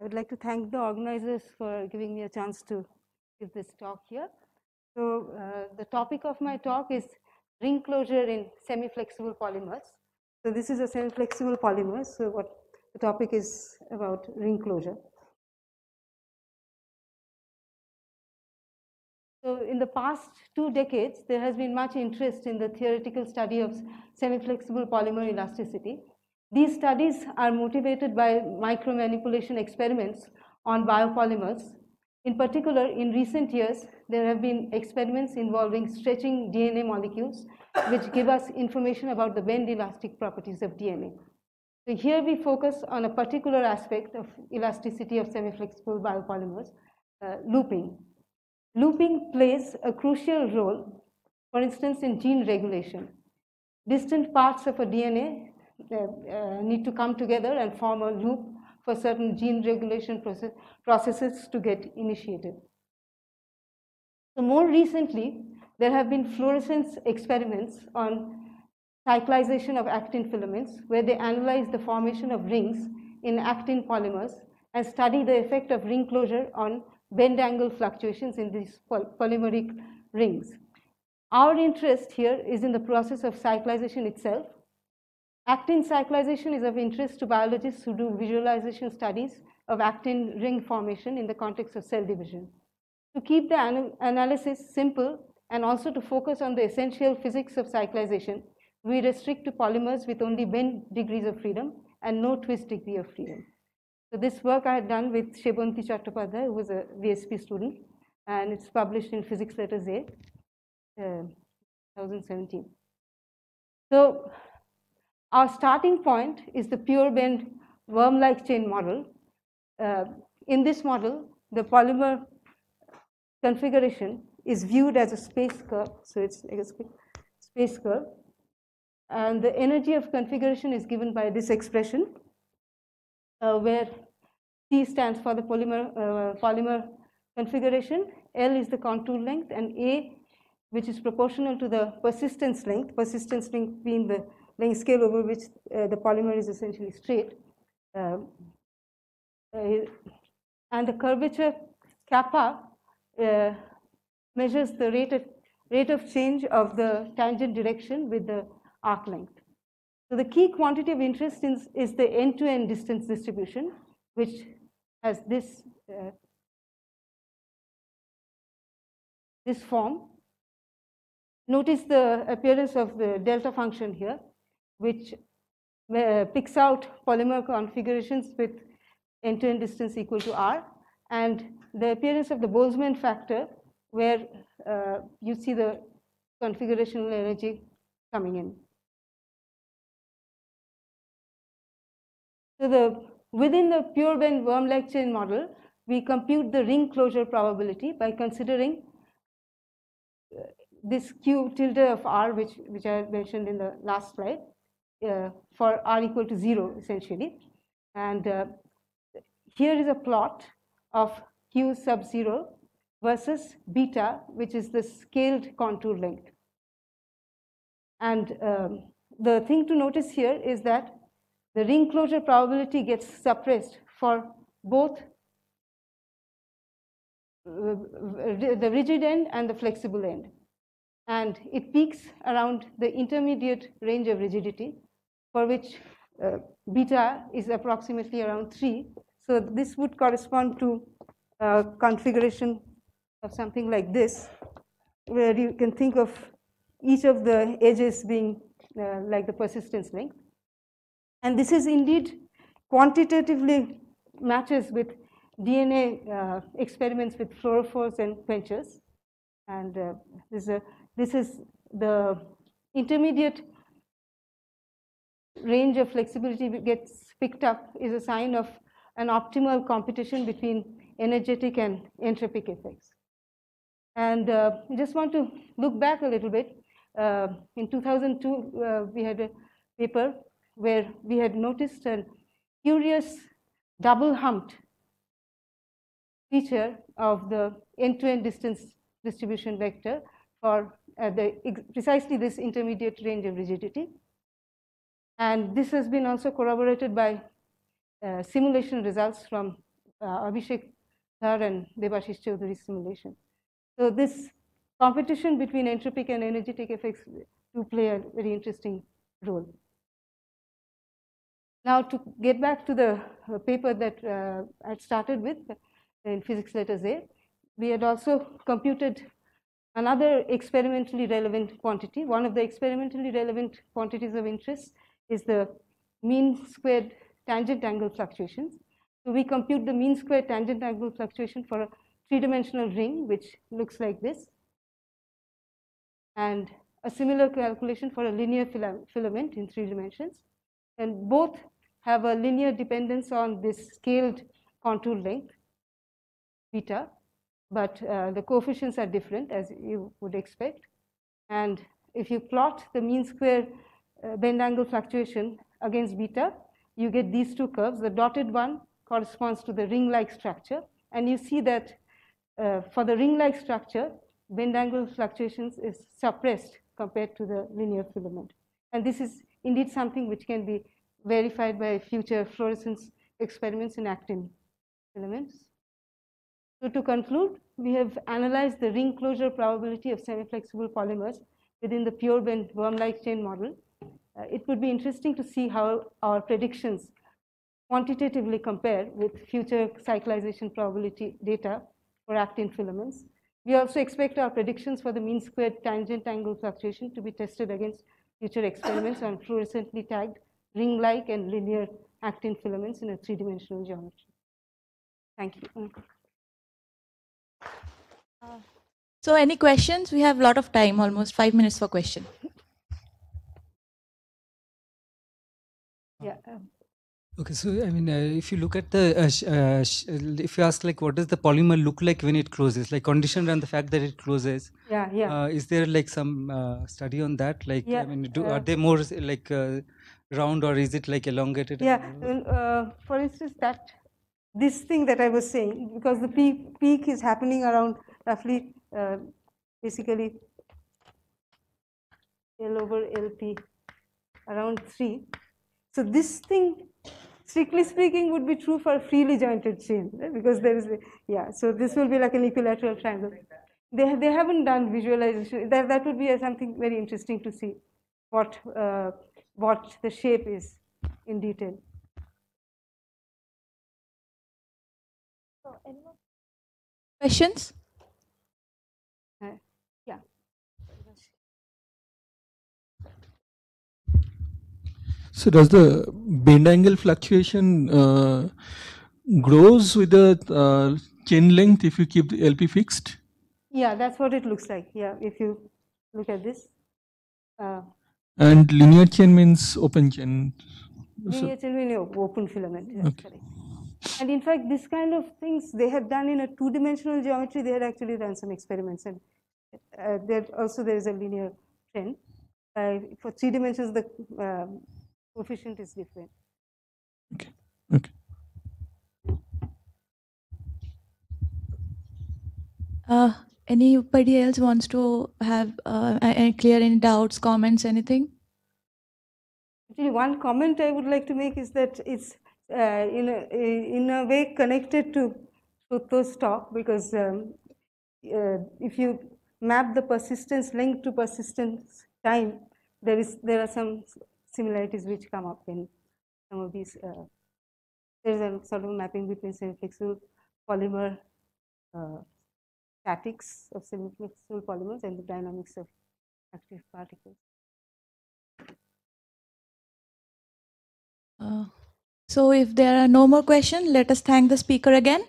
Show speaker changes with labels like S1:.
S1: I would like to thank the organizers for giving me a chance to give this talk here. So uh, the topic of my talk is ring closure in semi-flexible polymers. So this is a semi-flexible polymer. So what the topic is about ring closure. So in the past two decades, there has been much interest in the theoretical study of semi-flexible polymer elasticity. These studies are motivated by micromanipulation experiments on biopolymers. In particular, in recent years, there have been experiments involving stretching DNA molecules, which give us information about the bend elastic properties of DNA. So here we focus on a particular aspect of elasticity of semi-flexible biopolymers, uh, looping. Looping plays a crucial role, for instance, in gene regulation. Distant parts of a DNA Uh, need to come together and form a loop for certain gene regulation process, processes to get initiated. So more recently, there have been fluorescence experiments on cyclization of actin filaments, where they analyze the formation of rings in actin polymers and study the effect of ring closure on bend angle fluctuations in these polymeric rings. Our interest here is in the process of cyclization itself. Actin cyclization is of interest to biologists who do visualization studies of actin ring formation in the context of cell division. To keep the anal analysis simple and also to focus on the essential physics of cyclization, we restrict to polymers with only bend degrees of freedom and no twist degree of freedom. So this work I had done with Shebonti Chattopadhyay, who was a VSP student, and it's published in Physics Letters A, uh, 2017. So our starting point is the pure bend worm-like chain model. Uh, in this model, the polymer configuration is viewed as a space curve, so it's like a space curve. And the energy of configuration is given by this expression, uh, where T stands for the polymer, uh, polymer configuration, L is the contour length, and A, which is proportional to the persistence length, persistence length being the length scale over which uh, the polymer is essentially straight. Um, uh, and the curvature kappa uh, measures the rate of, rate of change of the tangent direction with the arc length. So the key quantity of interest is, is the end-to-end -end distance distribution, which has this uh, this form. Notice the appearance of the delta function here, which uh, picks out polymer configurations with end-to-end -end distance equal to r, and the appearance of the Boltzmann factor, where uh, you see the configurational energy coming in. So the within the pure bend worm-like chain model, we compute the ring closure probability by considering uh, this q tilde of r, which, which I mentioned in the last slide, for r equal to 0 essentially. And uh, here is a plot of q sub 0 versus beta, which is the scaled contour length. And um, the thing to notice here is that the ring closure probability gets suppressed for both uh, the rigid end and the flexible end. And it peaks around the intermediate range of rigidity, for which uh, beta is approximately around 3. So this would correspond to a configuration of something like this, where you can think of each of the edges being uh, like the persistence length. And this is indeed quantitatively matches with DNA uh, experiments with fluorophores and quenchers. And uh, this, is a, this is the intermediate range of flexibility gets picked up is a sign of an optimal competition between energetic and entropic effects. And uh, I just want to look back a little bit. Uh, in 2002, uh, we had a paper where we had noticed a curious double humped feature of the end-to-end -end distance distribution vector for uh, the precisely this intermediate range of rigidity. And this has been also corroborated by uh, simulation results from uh, Abhishek Dhar and Debasish Chaudhuri's simulation. So this competition between entropic and energetic effects do play a very interesting role. Now to get back to the uh, paper that uh, I started with in physics letters A, we had also computed another experimentally relevant quantity. One of the experimentally relevant quantities of interest is the mean squared tangent angle fluctuations. So we compute the mean squared tangent angle fluctuation for a three-dimensional ring, which looks like this, and a similar calculation for a linear filament in three dimensions. And both have a linear dependence on this scaled contour length, beta, but uh, the coefficients are different as you would expect. And if you plot the mean square bend angle fluctuation against beta, you get these two curves. The dotted one corresponds to the ring-like structure. And you see that uh, for the ring-like structure, bend angle fluctuations is suppressed compared to the linear filament. And this is indeed something which can be verified by future fluorescence experiments in actin filaments. So to conclude, we have analyzed the ring closure probability of semi-flexible polymers within the pure bend worm-like chain model. Uh, it would be interesting to see how our predictions quantitatively compare with future cyclization probability data for actin filaments. We also expect our predictions for the mean squared tangent angle fluctuation to be tested against future experiments on fluorescently tagged ring-like and linear actin filaments in a three-dimensional geometry. Thank you.
S2: Uh, so any questions? We have a lot of time, almost five minutes for question.
S1: Yeah. Um,
S3: Okay, so I mean, uh, if you look at the, uh, sh- uh, sh- if you ask like, what does the polymer look like when it closes, like conditioned on the fact that it closes,
S1: yeah, yeah.
S3: uh, is there like some uh, study on that? Like,
S1: Yeah,
S3: I mean, do,
S1: uh,
S3: are they more like uh, round or is it like elongated?
S1: Yeah, uh, for instance, that this thing that I was saying, because the peak, peak is happening around roughly, uh, basically L over LP around 3. So this thing, strictly speaking, would be true for a freely jointed chain, right? because there is, a, yeah, so this will be like an equilateral triangle. They, they haven't done visualization, that, that would be a, something very interesting to see, what, uh, what the shape is in detail.
S2: Questions?
S1: Uh, yeah.
S4: So does the bend angle fluctuation uh, grows with the uh, chain length if you keep the LP fixed?
S1: Yeah, that's what it looks like. Yeah, if you look at this. Uh,
S4: And linear chain means open chain. So-
S1: linear chain be open filament. That's
S4: Okay.
S1: correct. And in fact, this kind of things they have done in a two-dimensional geometry. They had actually done some experiments, and uh, there also there is a linear trend. Uh, for three dimensions, the um, coefficient is different.
S4: Okay. Okay.
S2: Uh, anybody else wants to have uh, a- a- clear any doubts, comments, anything?
S1: Actually, one comment I would like to make is that it's uh, in, a, in a way connected to Sutto's talk because um, uh, if you map the persistence length to persistence time, there is there are some similarities which come up in some of these. Uh, there is a sort of mapping between semi-flexible polymer uh, statics of semi-flexible polymers and the dynamics of active particles.
S2: Uh, so if there are no more questions, let us thank the speaker again.